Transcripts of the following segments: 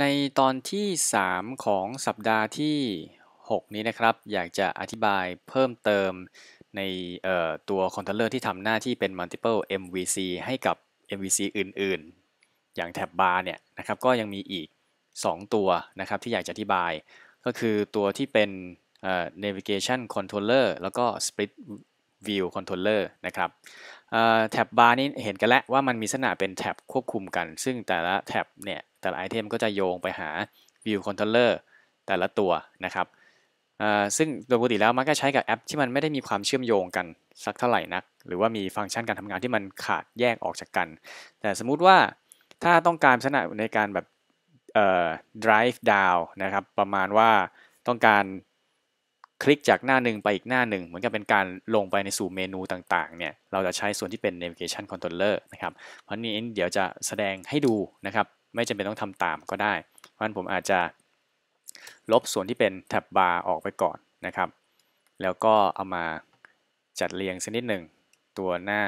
ในตอนที่ 3 ของสัปดาห์ที่ 6 นี้นะครับ อยากจะอธิบายเพิ่มเติมในตัว controller ที่ทำหน้าที่เป็น multiple MVC ให้กับ MVC อื่นๆ อย่าง tab bar เนี่ยนะครับก็ยังมีอีก 2 ตัวนะครับที่อยากจะอธิบาย ก็คือตัวที่เป็น navigation controller แล้วก็ split view controller นะครับ tab bar นี้เห็นกันแล้วว่ามันมีลักษณะเป็น tab ควบคุมกัน ซึ่งแต่ละ tab เนี่ยแต่ละ item ก็จะโยงไปหา view controller แต่ละตัวนะครับซึ่งโดยปกติแล้วมันก็ใช้กับแอปที่มันไม่ได้มีความเชื่อมโยงกันสักเท่าไหร่นัก หรือว่ามีฟังก์ชันการทำงานที่มันขาดแยกออกจากกัน แต่สมมุติว่าถ้าต้องการลักษณะในการแบบ drive down นะครับประมาณว่าต้องการ คลิกจากหน้าหนึ่งไปอีกหน้าหนึ่งเหมือนกับเป็นการลงไปในสู่เมนูต่างๆเนี่ยเราจะใช้ส่วนที่เป็น navigation controller นะครับเพราะนี้เดี๋ยวจะแสดงให้ดูนะครับไม่จำเป็นต้องทำตามก็ได้ เพราะฉะนั้นผมอาจจะลบส่วนที่เป็นแท็บบาร์ออกไปก่อนนะครับ แล้วก็เอามาจัดเรียงสักนิดหนึ่งตัวหน้า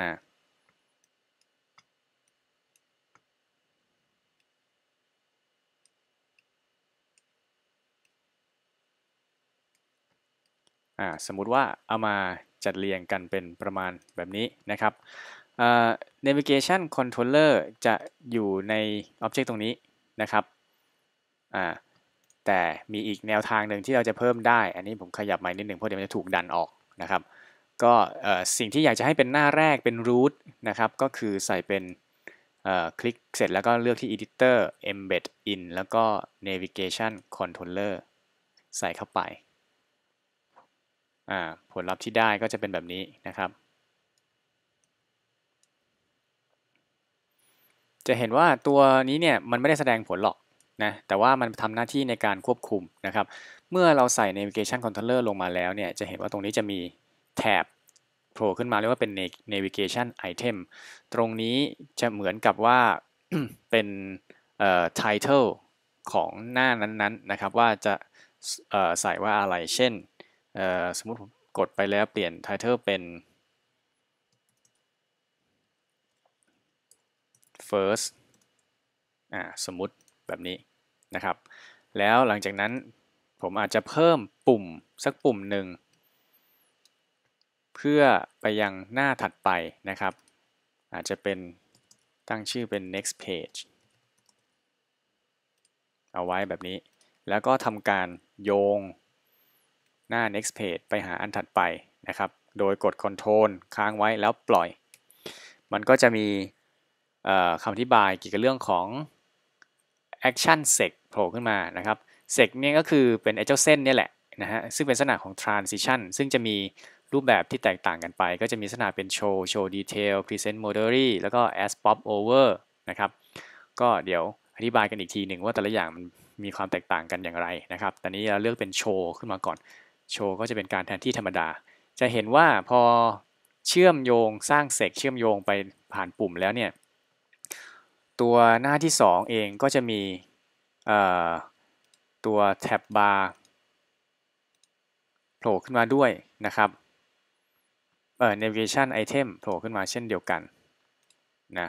สมมุติว่าเอามาจัดเรียงกันเป็นประมาณแบบนี้นะครับ navigation controller จะอยู่ใน object ตรงนี้นะครับแต่มีอีกแนวทางหนึ่งที่เราจะเพิ่มได้ อันนี้ผมขยับมานิดหนึ่งเพราะเดี๋ยวมันจะถูกดันออกนะครับ ก็สิ่งที่อยากจะให้เป็นหน้าแรกเป็น root นะครับ ก็คือใส่เป็นคลิกเสร็จแล้วก็เลือกที่ editor embed in แล้วก็ navigation controller ใส่เข้าไป ผลลัพธ์ที่ได้ก็จะเป็นแบบนี้นะครับ จะเห็นว่าตัวนี้เนี่ยมันไม่ได้แสดงผลหรอกนะแต่ว่ามันทำหน้าที่ในการควบคุมนะครับ เมื่อเราใส่ navigation controller ลงมาแล้วเนี่ยจะเห็นว่าตรงนี้จะมีแถบโผล่ขึ้นมาเรียกว่าเป็น navigation item ตรงนี้จะเหมือนกับว่าเป็น title ของหน้านั้นๆนะครับว่าจะใส่ว่าอะไรเช่น สมมติผมกดไปแล้วเปลี่ยน title เป็น first อ่าสมมติแบบนี้นะครับ แล้วหลังจากนั้นผมอาจจะเพิ่มปุ่มสักปุ่มหนึ่ง เพื่อไปยังหน้าถัดไปนะครับ อาจจะเป็นตั้งชื่อเป็น next page เอาไว้แบบนี้ แล้วก็ทำการโยง หน้า next page ไปหาอันถัดไปนะครับ โดยกด control ค้างไว้แล้วปล่อย มันก็จะมีคำอธิบายเกี่ยวกับเรื่องของ action sec โผล่ขึ้นมานะครับ sec เนี่ยก็คือเป็นไอ้เจ้าเส้นนี่แหละนะฮะ ซึ่งเป็นลักษณะของ transition ซึ่งจะมีรูปแบบที่แตกต่างกันไป ก็จะมีลักษณะเป็น show show detail present modally แล้วก็ as pop over นะครับ ก็เดี๋ยวอธิบายกันอีกทีหนึ่งว่าแต่ละอย่างมันมีความแตกต่างกันอย่างไรนะครับ ตอนนี้เราเลือกเป็น show ขึ้นมาก่อน show ก็จะเป็นการแทนที่ธรรมดา จะเห็นว่าพอเชื่อมโยงสร้างเซกเชื่อมโยงไปผ่านปุ่มแล้วเนี่ยตัวหน้าที่ 2 เองก็จะมีตัวแท็บบาร์โผล่ขึ้นมาด้วยนะครับเอ่อ navigation item โผล่ขึ้นมาเช่นเดียวกันนะ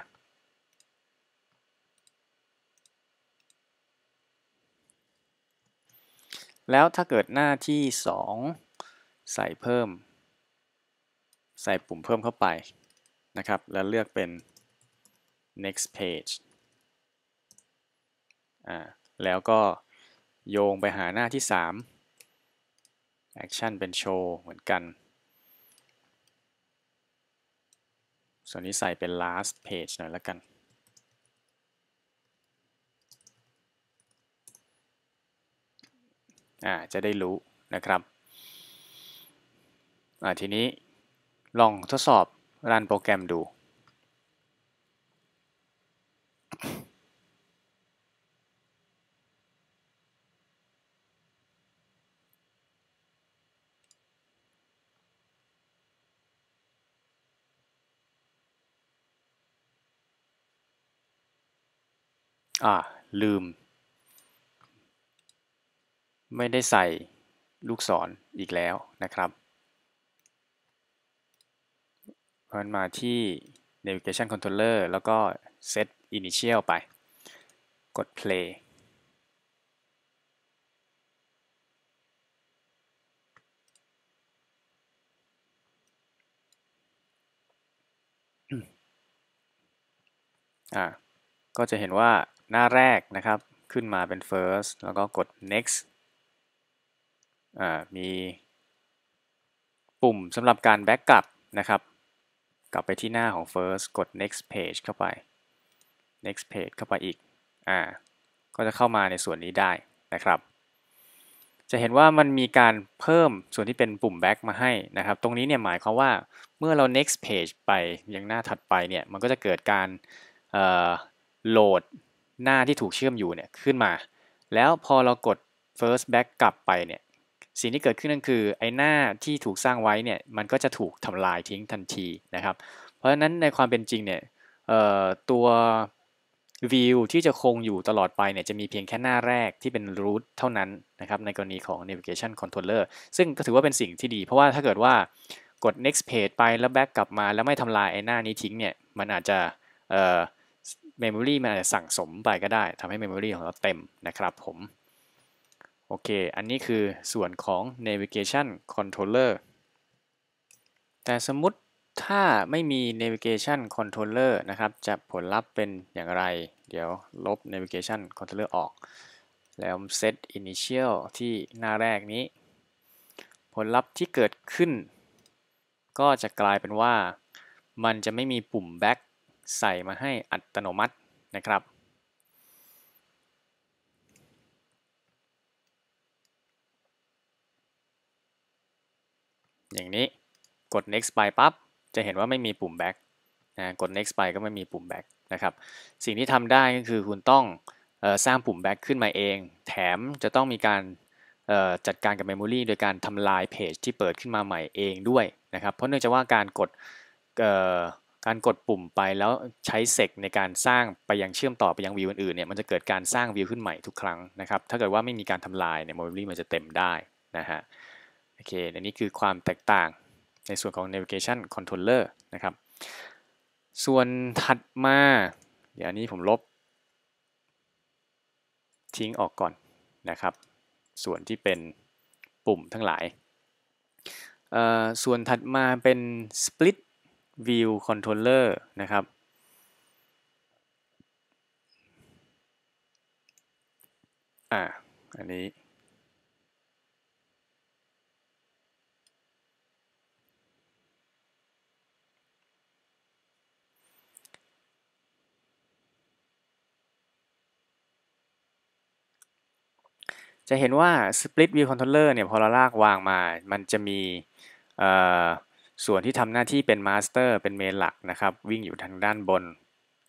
แล้วถ้าเกิดหน้าที่ 2 ใส่เพิ่ม ใส่ปุ่มเพิ่มเข้าไปนะครับ แล้วเลือกเป็น next page อ่าแล้วก็โยงไปหาหน้าที่ 3 action เป็น show เหมือนกัน ส่วนนี้ใส่เป็น last page หน่อยแล้วกัน อ่าจะได้รู้นะครับอ่าทีนี้ลองทดสอบรันโปรแกรมดูอ่าลืม ไม่ได้ใส่ลูกศรออีกแล้วนะครับเพรมาที่ navigation controller แล้วก็ set initial ไป กด play อ่าก็จะเห็นว่าหน้าแรกนะครับ ขึ้นมาเป็น first แล้วก็กด next มีปุ่มสำหรับการ back กลับนะครับ กลับไปที่หน้าของ first กด next page เข้าไป next page เข้าไปอีกอ่าก็จะเข้ามาในส่วนนี้ได้นะครับ จะเห็นว่ามันมีการเพิ่มส่วนที่เป็นปุ่ม back มาให้นะครับ ตรงนี้เนี่ยหมายความว่าเมื่อเรา next page ไปยังหน้าถัดไปเนี่ยมันก็จะเกิดการโหลดหน้าที่ถูกเชื่อมอยู่เนี่ยขึ้นมา แล้วพอเรากด first back กลับไปเนี่ย สิ่งที่เกิดขึ้นนั่นคือไอ้หน้าที่ถูกสร้างไว้เนี่ยมันก็จะถูกทำลายทิ้งทันทีนะครับ เพราะฉะนั้นในความเป็นจริงเนี่ยตัว view ที่จะคงอยู่ตลอดไปเนี่ยจะมีเพียงแค่หน้าแรกที่เป็น root เท่านั้นนะครับในกรณีของ navigation controller ซึ่งก็ถือว่าเป็นสิ่งที่ดี เพราะว่าถ้าเกิดว่ากด next page ไปแล้ว back กลับมาแล้วไม่ทำลายไอ้หน้านี้ทิ้งเนี่ยมันอาจจะ memory มันอาจจะสั่งสมไปก็ได้ทำให้ memory ของเราเต็มนะครับผม โอเค อันนี้คือส่วนของ navigation controller แต่สมมุติถ้าไม่มี navigation controller นะครับ จะผลลัพธ์เป็นอย่างไร เดี๋ยวลบ navigation controller ออก แล้ว set initial ที่หน้าแรกนี้ ผลลัพธ์ที่เกิดขึ้น ก็จะกลายเป็นว่า มันจะไม่มีปุ่ม back ใส่มาให้อัตโนมัตินะครับ อย่างนี้กด next ไปปั๊บจะเห็นว่าไม่มีปุ่ม back นะกด next ไปก็ไม่มีปุ่ม back นะครับสิ่งที่ทำได้ก็คือคุณต้องออสร้างปุ่ม back ขึ้นมาเอง แถมจะต้องมีการจัดการกับ memory โดยการทำลายเพจที่เปิดขึ้นมาใหม่เองด้วยนะครับ เพราะเนื่องจากว่าการกดการกดปุ่มไปแล้วใช้เซกในการสร้างไปยังเชื่อมต่อไปยังวิวอื่นๆเนี่ยมันจะเกิดการสร้างวิวขึ้นใหม่ทุกครั้งนะครับ ถ้าเกิดว่าไม่มีการทำลายเนี่ย memory มันจะเต็มได้นะฮะ โอเคอันนี้คือความแตกต่างในส่วนของ navigation controller นะครับ ส่วนถัดมา เดี๋ยวนี้ผมลบ ทิ้งออกก่อนนะครับ ส่วนที่เป็นปุ่มทั้งหลาย ส่วนถัดมาเป็น split view controller นะครับ อ่า อันนี้ จะเห็นว่า split view controller เนี่ยพอเราลากวางมา มันจะมีส่วนที่ทำหน้าที่เป็น master เป็นเมนหลักนะครับ วิ่งอยู่ทางด้านบน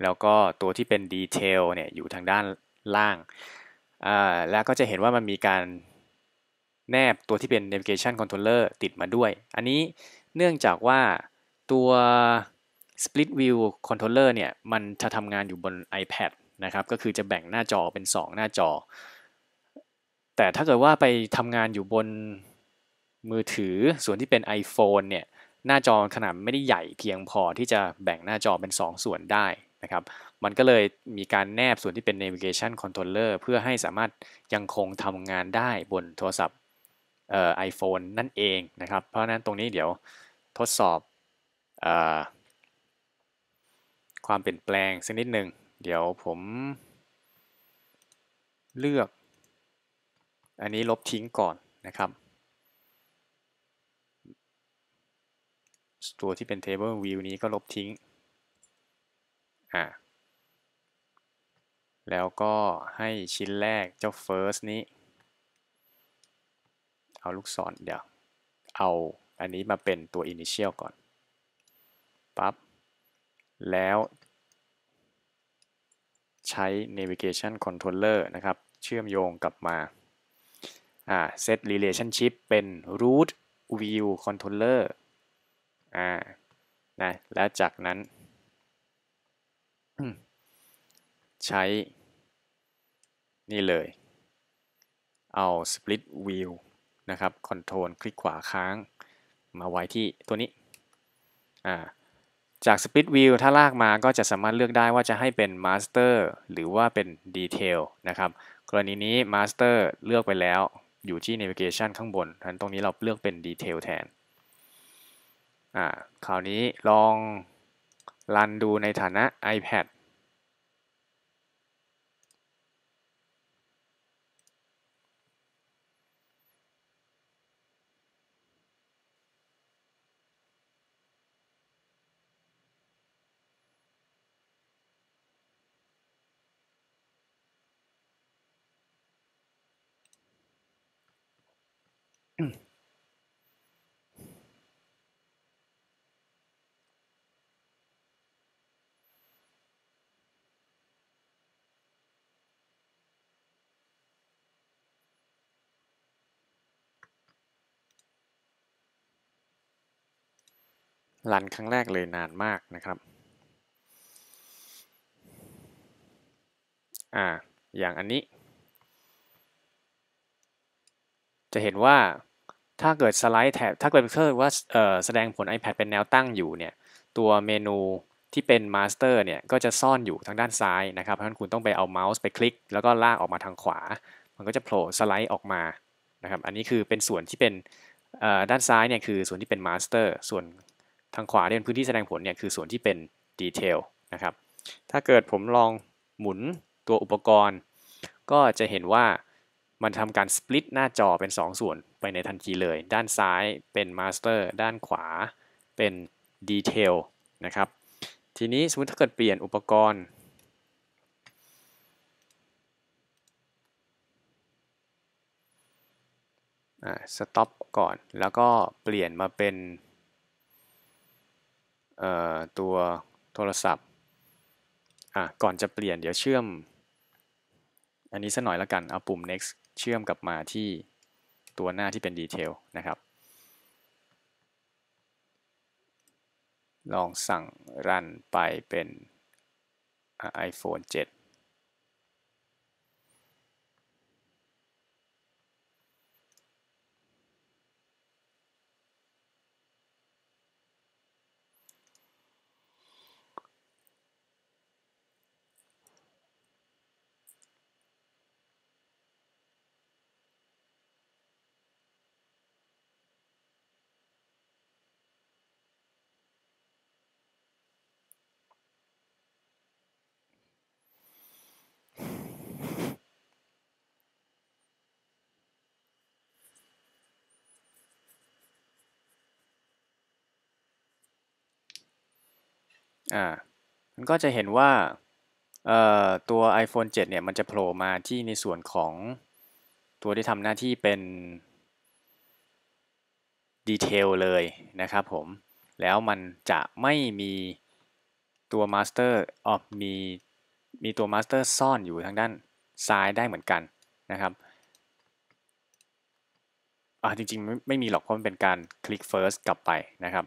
แล้วก็ตัวที่เป็น detail เนี่ยอยู่ทางด้านล่าง แล้วก็จะเห็นว่ามันมีการแนบตัวที่เป็น navigation controller ติดมาด้วย อันนี้เนื่องจากว่าตัว split view controller เนี่ยมันจะทำงานอยู่บน iPad นะครับ ก็คือจะแบ่งหน้าจอเป็น 2 หน้าจอ แต่ถ้าเกิดว่าไปทำงานอยู่บนมือถือส่วนที่เป็น iPhone เนี่ยหน้าจอขนาดไม่ได้ใหญ่เพียงพอที่จะแบ่งหน้าจอเป็น 2 ส่วนได้นะครับ มันก็เลยมีการแนบส่วนที่เป็น navigation controller เพื่อให้สามารถยังคงทำงานได้บนโทรศัพท์เอ่อ iPhone นั่นเองนะครับ เพราะนั้นตรงนี้เดี๋ยวทดสอบอความเปลี่ยนแปลงสักนิดหนึ่ง เดี๋ยวผมเลือก อันนี้ลบทิ้งก่อนนะครับ ตัวที่เป็น table view นี้ก็ลบทิ้งอ่าแล้วก็ให้ชิ้นแรกเจ้า first นี้ เอาลูกศรเดี๋ยว เอาอันนี้มาเป็นตัว initial ก่อนปั๊บแล้วใช้ navigation controller นะครับ เชื่อมโยงกลับมา อ่า set relationship เป็น root view controller อ่านะแล้วจากนั้น ใช้ นี่เลย เอา split view นะครับ control คลิกขวาค้าง มาไว้ที่ตัวนี้อ่าจาก split view ถ้าลากมาก็จะสามารถเลือกได้ว่าจะให้เป็น master หรือว่าเป็น detail นะครับ กรณีนี้ master เลือกไปแล้ว อยู่ที่ navigation ข้างบนทันตรงนี้เราเลือกเป็น detail แทน อ่า คราวนี้ลองรันดูในฐานะ iPad รันครั้งแรกเลยนานมากนะครับ อ่า อย่างอันนี้ จะเห็นว่าถ้าเกิดสไลด์แถบถ้าเกิดเกิดว่าแสดงผล iPad เป็นแนวตั้งอยู่เนี่ย ตัวเมนูที่เป็นมาสเตอร์เนี่ย ก็จะซ่อนอยู่ทางด้านซ้ายนะครับ เพราะฉะนั้นคุณต้องไปเอาเมาส์ไปคลิก แล้วก็ลากออกมาทางขวา มันก็จะโผล่สไลด์ออกมานะครับ อันนี้คือเป็นส่วนที่เป็นด้านซ้ายเนี่ยคือส่วนที่เป็น master ส่วน ทางขวาที่เป็นพื้นที่แสดงผลเนี่ยคือส่วนที่เป็น detail นะครับ ถ้าเกิดผมลองหมุนตัวอุปกรณ์ ก็จะเห็นว่ามันทำการ split หน้าจอเป็น 2 ส่วนไปในทันทีเลย ด้านซ้ายเป็น master ด้านขวาเป็น detail นะครับ ทีนี้สมมติถ้าเกิดเปลี่ยนอุปกรณ์ สต็อปก่อน แล้วก็เปลี่ยนมาเป็น ตัวโทรศัพท์อะก่อนจะเปลี่ยนเดี๋ยวเชื่อม อันนี้สักหน่อยละกันเอาปุ่ม next เชื่อมกลับมาที่ตัวหน้าที่เป็นดีเทลนะครับ ลองสั่งรันไปเป็น iPhone 7 อ่ามันก็จะเห็นว่าตัว iPhone 7 เนี่ยมันจะโผล่มาที่ในส่วนของตัวที่ทำหน้าที่เป็น detail เลยนะครับผม แล้วมันจะไม่มีตัว master ออมีมีตัว master ซ่อนอยู่ทางด้านซ้ายได้เหมือนกันนะครับอ่าจริงๆไม่ไม่มีหรอกเพราะมันเป็นการคลิก first กลับไปนะครับ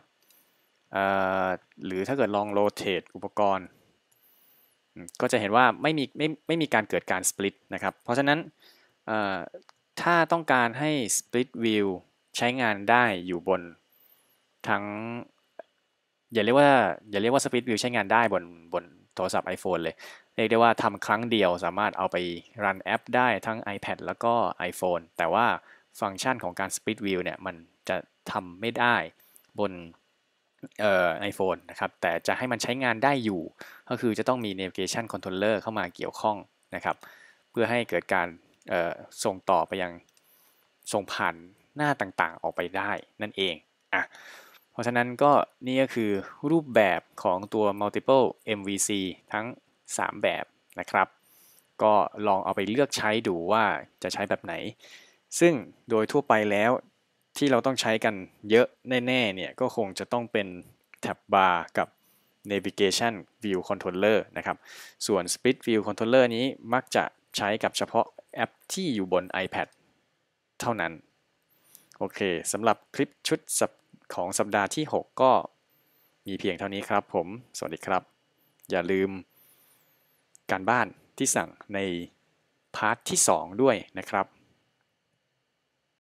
หรือถ้าเกิดลองโรเตทอุปกรณ์ ก็จะเห็นว่าไม่มีไม่ไม่มีการเกิดการสปลิตนะครับ เพราะฉะนั้นถ้าต้องการให้ split view ใช้งานได้อยู่บนทั้ง อย่าเรียกว่าอย่าเรียกว่า split view ใช้งานได้บนบนโทรศัพท์ iPhone เลย เรียกได้ว่าทำครั้งเดียวสามารถเอาไปรันแอปได้ทั้ง iPad แล้วก็ iPhone แต่ว่าฟังก์ชันของการ split view เนี่ยมันจะทำไม่ได้บน ไอโฟนนะครับ แต่จะให้มันใช้งานได้อยู่ ก็คือจะต้องมี navigation controller เข้ามาเกี่ยวข้องนะครับ เพื่อให้เกิดการส่งต่อไปยังส่งผ่านหน้าต่างๆ ออกไปได้นั่นเองอะเพราะฉะนั้นก็นี่ก็คือรูปแบบของตัว multiple MVC ทั้ง 3 แบบนะครับ ก็ลองเอาไปเลือกใช้ดูว่าจะใช้แบบไหน ซึ่งโดยทั่วไปแล้ว ที่เราต้องใช้กันเยอะแน่ๆเนี่ยก็คงจะต้องเป็นแท็บบาร์กับ navigation view controller นะครับ ส่วน split view controller นี้มักจะใช้กับเฉพาะแอปที่อยู่บน iPad เท่านั้น โอเคสำหรับคลิปชุดของสัปดาห์ที่ 6 ก็มีเพียงเท่านี้ครับผม สวัสดีครับ อย่าลืมการบ้านที่สั่งในพาร์ทที่ 2 ด้วยนะครับ